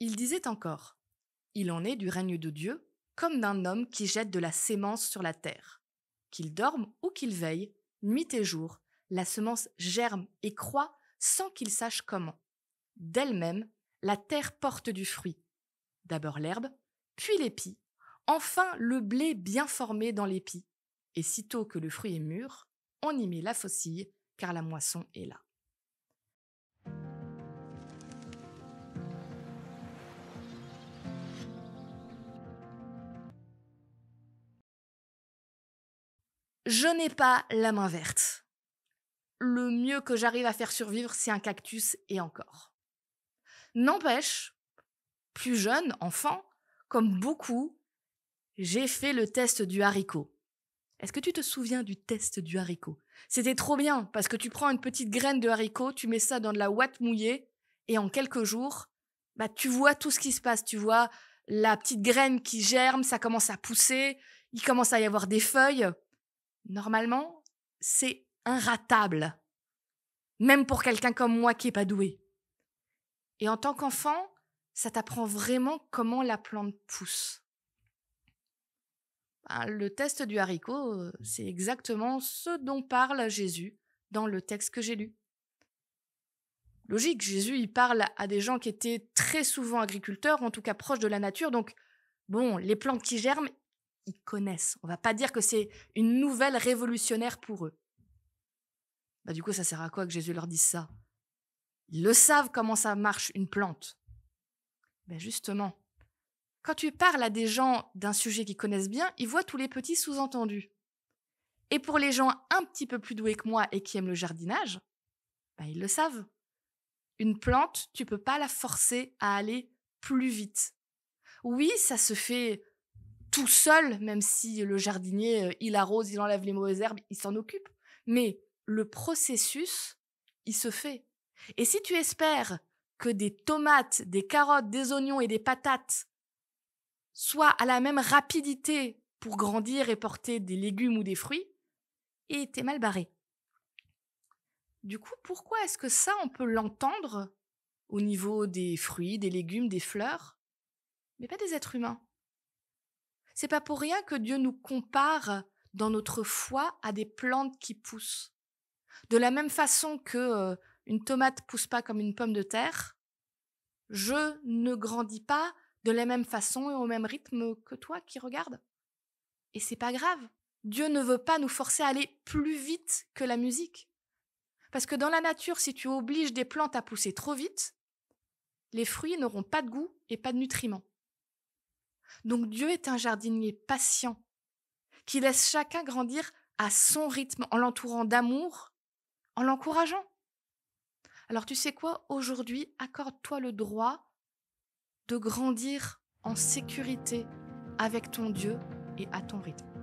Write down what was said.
Il disait encore Il en est du règne de Dieu comme d'un homme qui jette de la sémence sur la terre. Qu'il dorme ou qu'il veille, nuit et jour, la semence germe et croît sans qu'il sache comment. D'elle-même, la terre porte du fruit. D'abord l'herbe, puis l'épi, enfin le blé bien formé dans l'épi. Et sitôt que le fruit est mûr, on y met la faucille, car la moisson est là. Je n'ai pas la main verte. Le mieux que j'arrive à faire survivre, c'est un cactus et encore. N'empêche, plus jeune, enfant, comme beaucoup, j'ai fait le test du haricot. Est-ce que tu te souviens du test du haricot? C'était trop bien parce que tu prends une petite graine de haricot, tu mets ça dans de la ouate mouillée et en quelques jours, bah tu vois tout ce qui se passe, tu vois la petite graine qui germe, ça commence à pousser, il commence à y avoir des feuilles, normalement, c'est inratable. Même pour quelqu'un comme moi qui n'est pas doué. Et en tant qu'enfant, ça t'apprend vraiment comment la plante pousse. Ben, le test du haricot, euh, c'est exactement ce dont parle Jésus dans le texte que j'ai lu. Logique, Jésus, il parle à des gens qui étaient très souvent agriculteurs, en tout cas proches de la nature, donc bon, les plantes qui germent, ils connaissent. On va pas dire que c'est une nouvelle révolutionnaire pour eux. Bah, du coup, ça sert à quoi que Jésus leur dise ça? Ils le savent comment ça marche une plante. Ben justement, quand tu parles à des gens d'un sujet qu'ils connaissent bien, ils voient tous les petits sous-entendus. Et pour les gens un petit peu plus doués que moi et qui aiment le jardinage, ben ils le savent. Une plante, tu peux pas la forcer à aller plus vite. Oui, ça se fait tout seul, même si le jardinier, euh, il arrose, il enlève les mauvaises herbes, il s'en occupe. Mais le processus, il se fait. Et si tu espères que des tomates, des carottes, des oignons et des patates soient à la même rapidité pour grandir et porter des légumes ou des fruits, et t'es mal barré. Du coup, pourquoi est-ce que ça, on peut l'entendre au niveau des fruits, des légumes, des fleurs, mais pas des êtres humains? C'est pas pour rien que Dieu nous compare dans notre foi à des plantes qui poussent. De la même façon que euh, une tomate pousse pas comme une pomme de terre, je ne grandis pas de la même façon et au même rythme que toi qui regarde. Et c'est pas grave. Dieu ne veut pas nous forcer à aller plus vite que la musique. Parce que dans la nature, si tu obliges des plantes à pousser trop vite, les fruits n'auront pas de goût et pas de nutriments. Donc Dieu est un jardinier patient, qui laisse chacun grandir à son rythme, en l'entourant d'amour, en l'encourageant. Alors tu sais quoi, aujourd'hui, accorde-toi le droit de grandir en sécurité avec ton Dieu et à ton rythme.